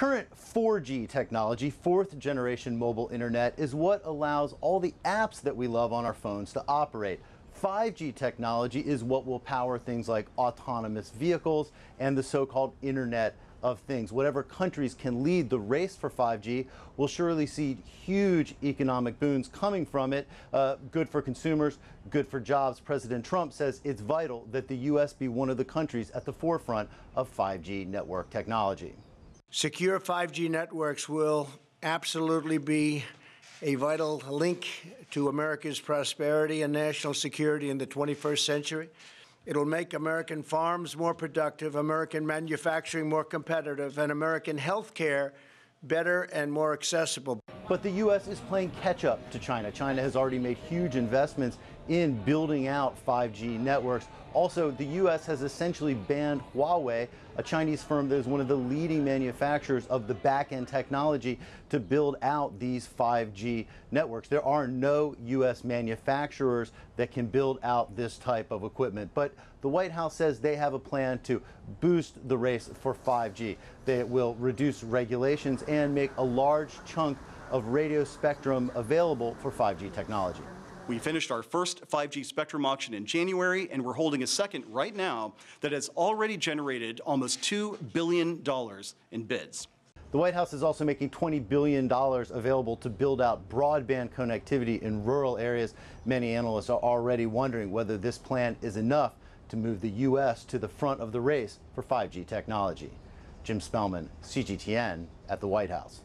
Current 4G technology, fourth generation mobile internet, is what allows all the apps that we love on our phones to operate. 5G technology is what will power things like autonomous vehicles and the so-called Internet of Things. Whatever countries can lead the race for 5G will surely see huge economic boons coming from it. Uh, good for consumers, good for jobs. President Trump says it's vital that the U.S. be one of the countries at the forefront of 5G network technology. Secure 5G networks will absolutely be a vital link to America's prosperity and national security in the 21st century. It'll make American farms more productive, American manufacturing more competitive, and American health care better and more accessible. But the U.S. is playing catch up to China. China has already made huge investments in building out 5G networks. Also, the U.S. has essentially banned Huawei, a Chinese firm that is one of the leading manufacturers of the back end technology to build out these 5G networks. There are no U.S. manufacturers that can build out this type of equipment. But the White House says they have a plan to boost the race for 5G. They will reduce regulations and make a large chunk of radio spectrum available for 5G technology. We finished our first 5G spectrum auction in January, and we're holding a second right now that has already generated almost $2 billion in bids. The White House is also making $20 billion available to build out broadband connectivity in rural areas. Many analysts are already wondering whether this plan is enough to move the U.S. to the front of the race for 5G technology. Jim Spellman, CGTN, at the White House.